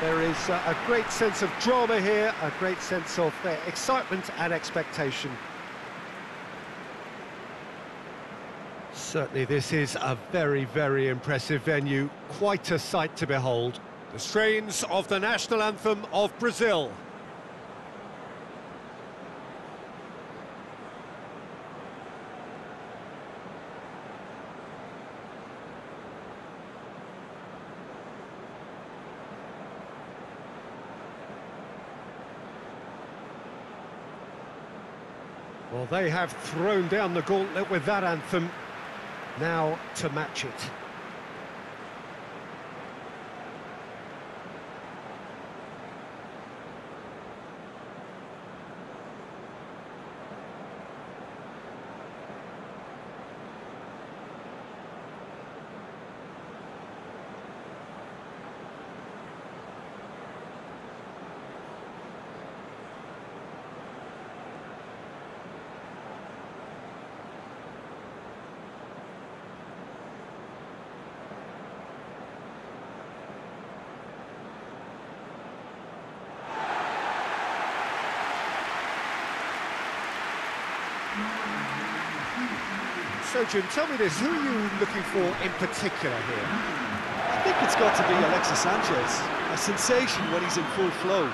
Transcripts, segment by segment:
There is uh, a great sense of drama here, a great sense of uh, excitement and expectation. Certainly this is a very, very impressive venue, quite a sight to behold. The strains of the national anthem of Brazil. Well, they have thrown down the gauntlet with that anthem. Now to match it. So, Jim, tell me this, who are you looking for in particular here? I think it's got to be Alexis Sanchez, a sensation when he's in full flow.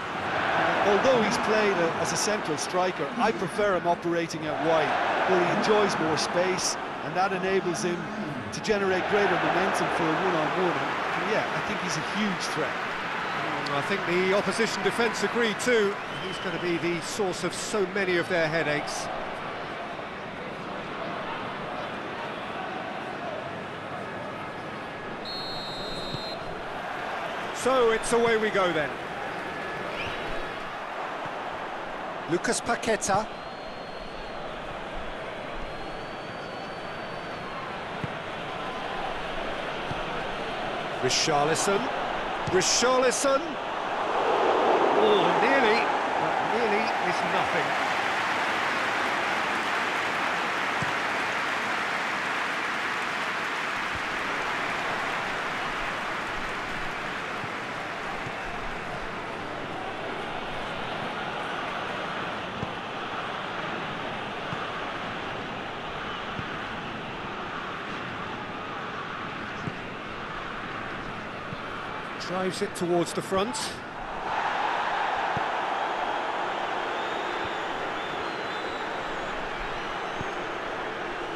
Although he's played a, as a central striker, I prefer him operating out wide, where he enjoys more space, and that enables him to generate greater momentum for a one-on-one. -on -one. yeah, I think he's a huge threat. I think the opposition defence agree too. He's going to be the source of so many of their headaches. So it's away we go then. Lucas Paqueta. Richarlison. Richarlison. Oh, nearly, but nearly is nothing. Drives it towards the front.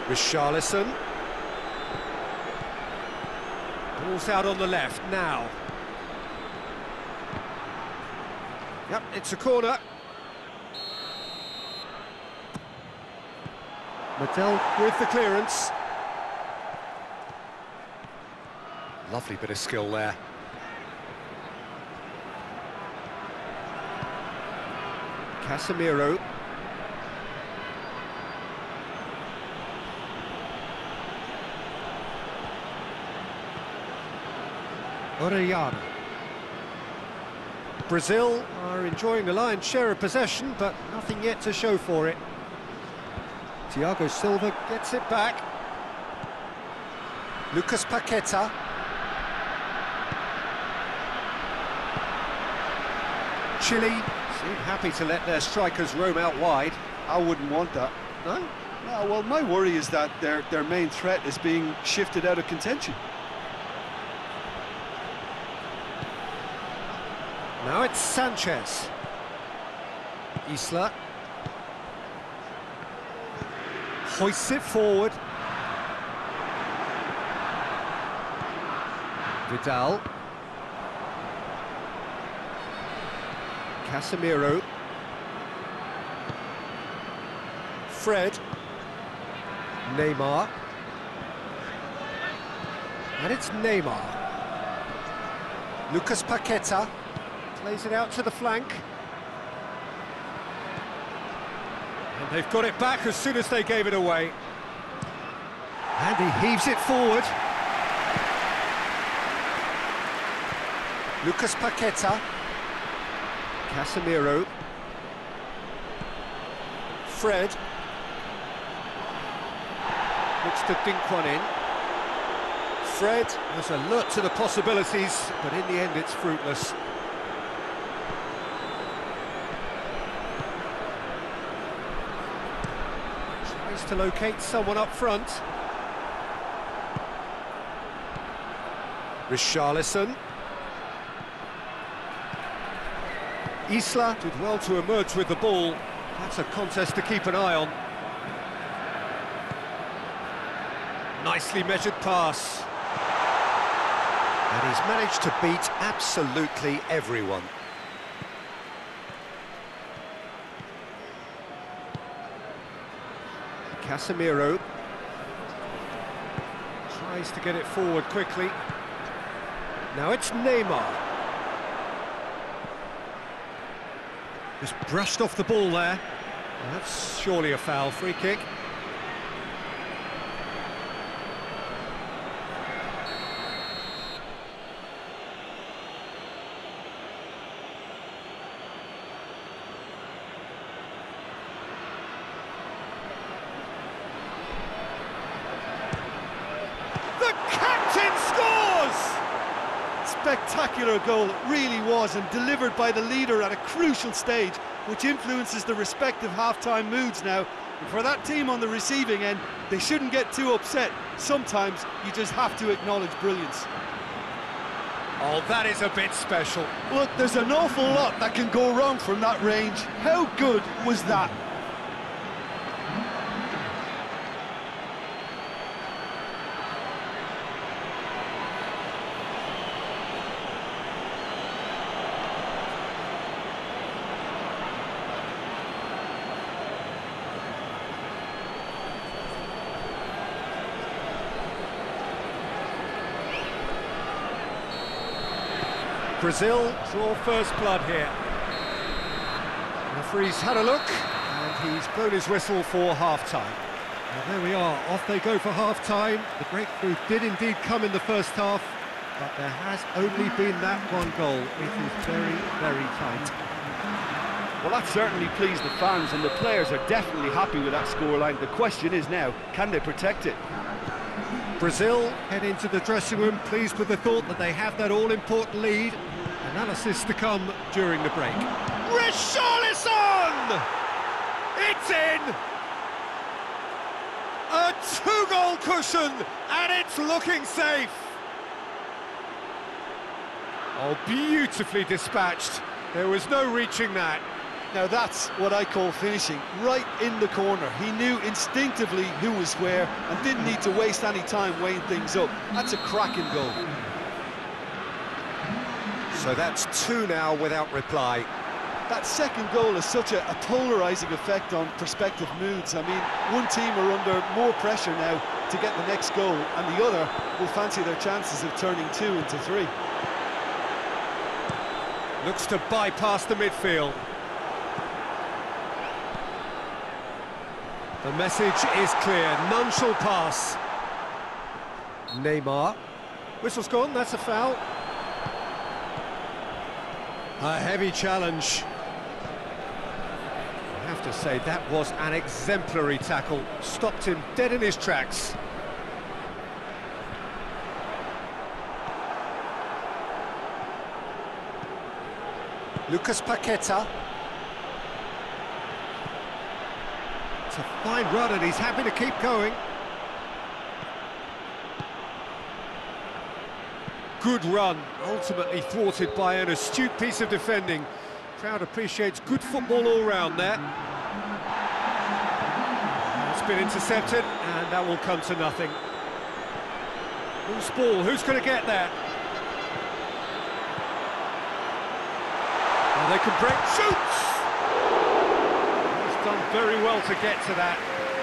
Richarlison. Ball's out on the left now. Yep, it's a corner. Medel with the clearance. Lovely bit of skill there. Casemiro. Orellana. Brazil are enjoying the lion's share of possession, but nothing yet to show for it. Thiago Silva gets it back. Lucas Paqueta. Chile Happy to let their strikers roam out wide. I wouldn't want that. No? No, well, my worry is that their, their main threat is being shifted out of contention. Now it's Sanchez. Isla. Hoists it forward. Vidal. Casemiro. Fred. Neymar. And it's Neymar. Lucas Paqueta. Plays it out to the flank. And they've got it back as soon as they gave it away. And he heaves it forward. Lucas Paqueta. Casemiro. Fred. Looks to dink one in. Fred was alert to the possibilities, but in the end it's fruitless. Tries to locate someone up front. Richarlison. Isla did well to emerge with the ball. That's a contest to keep an eye on. Nicely measured pass. And he's managed to beat absolutely everyone. Casemiro tries to get it forward quickly. Now it's Neymar. Just brushed off the ball there. That's surely a foul, free kick. Spectacular goal, it really was, and delivered by the leader at a crucial stage, which influences the respective half-time moods now. And for that team on the receiving end, they shouldn't get too upset. Sometimes you just have to acknowledge brilliance. Oh, that is a bit special. Look, there's an awful lot that can go wrong from that range. How good was that? Brazil draw first blood here. The Referee's had a look, and he's blown his whistle for half-time. Well, there we are, off they go for half-time. The breakthrough did indeed come in the first half, but there has only been that one goal. It is very, very tight. Well, that certainly pleased the fans, and the players are definitely happy with that scoreline. The question is now, can they protect it? Brazil head into the dressing room pleased with the thought that they have that all-important lead. Analysis to come during the break. Richarlison! It's in! A two-goal cushion, and it's looking safe. Oh, beautifully dispatched. There was no reaching that. Now that's what I call finishing, right in the corner. He knew instinctively who was where and didn't need to waste any time weighing things up. That's a cracking goal. So that's two now without reply. That second goal has such a, a polarising effect on prospective moods. I mean, one team are under more pressure now to get the next goal, and the other will fancy their chances of turning two into three. Looks to bypass the midfield. The message is clear, none shall pass. Neymar. Whistle's gone, that's a foul. A heavy challenge. I have to say, that was an exemplary tackle. Stopped him dead in his tracks. Lucas Paqueta. It's a fine run and he's happy to keep going. Good run, ultimately thwarted by an astute piece of defending. Crowd appreciates good football all round there. It's been intercepted and that will come to nothing. Loose ball, who's going to get there? Now they can break, shoots! He's done very well to get to that.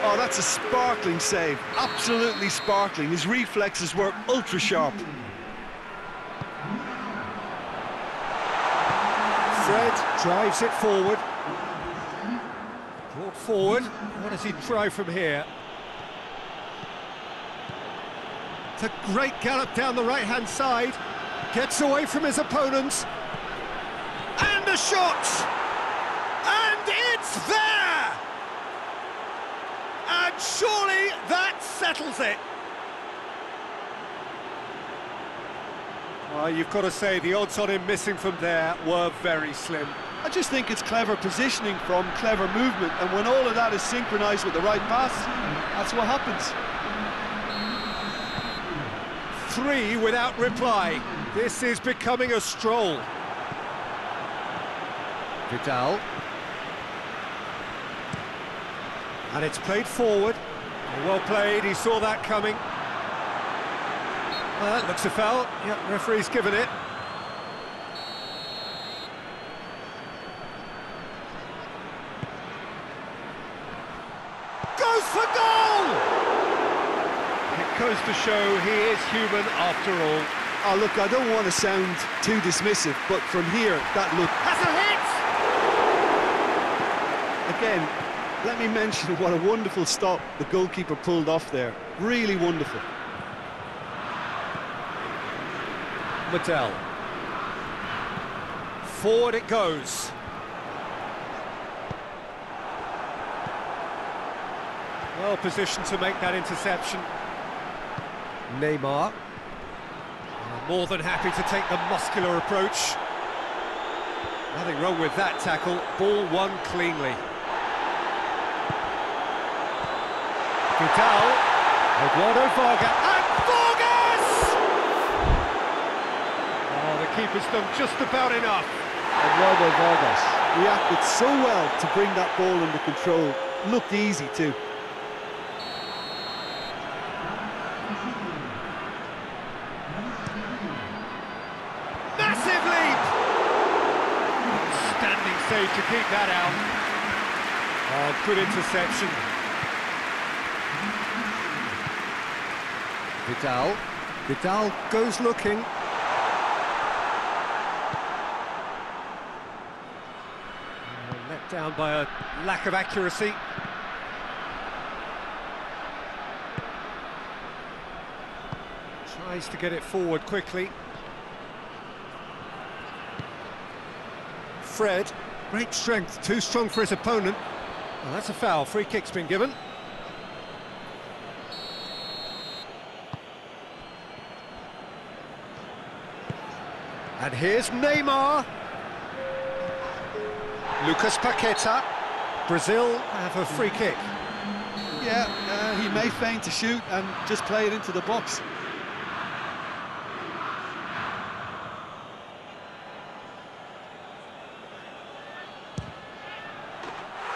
Oh, that's a sparkling save. Absolutely sparkling. His reflexes were ultra sharp. Fred drives it forward. Brought forward. What does he try from here? It's a great gallop down the right-hand side. Gets away from his opponents. And a shot! And it's there! And surely that settles it. Well, you've got to say the odds on him missing from there were very slim. I just think it's clever positioning from clever movement, and when all of that is synchronised with the right pass, that's what happens. Three without reply. This is becoming a stroll. Vidal. And it's played forward. Well played, he saw that coming. Well, that looks a foul. Yep, referee's given it. Goes for goal! It goes to show he is human after all. Oh, look, I don't want to sound too dismissive, but from here, that look... Has a hit! Again, let me mention what a wonderful stop the goalkeeper pulled off there. Really wonderful. Medel. Forward it goes. Well positioned to make that interception. Neymar. Uh, more than happy to take the muscular approach. Nothing wrong with that tackle. Ball won cleanly. Vidal. Eduardo Vargas. And Vargas! Oh, the keeper's done just about enough. Eduardo Vargas reacted so well to bring that ball under control. Looked easy too. Massive leap! Standing save to keep that out. Oh, good interception. Vidal. Vidal goes looking. Let down by a lack of accuracy. Tries to get it forward quickly. Fred, great strength, too strong for his opponent. Well, that's a foul, free kick's been given. And here's Neymar. Lucas Paqueta. Brazil have a free kick. Yeah, uh, he may feign to shoot and just play it into the box.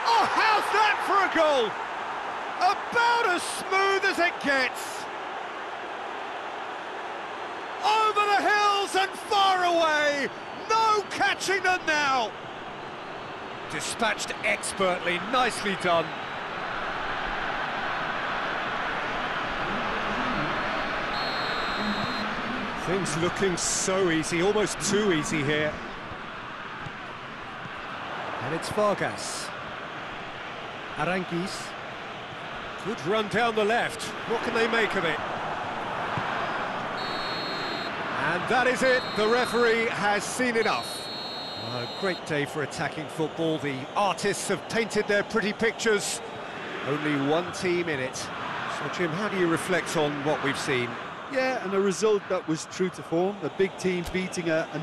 Oh, how's that for a goal? About as smooth as it gets. Over the hills and far away. No catching them now. Dispatched expertly, nicely done. Things looking so easy, almost too easy here. And it's Vargas. Aranguiz. Good run down the left. What can they make of it? And that is it. The referee has seen enough. A great day for attacking football. The artists have painted their pretty pictures. Only one team in it. So, Jim, how do you reflect on what we've seen? Yeah, and a result that was true to form. A big team beating a, a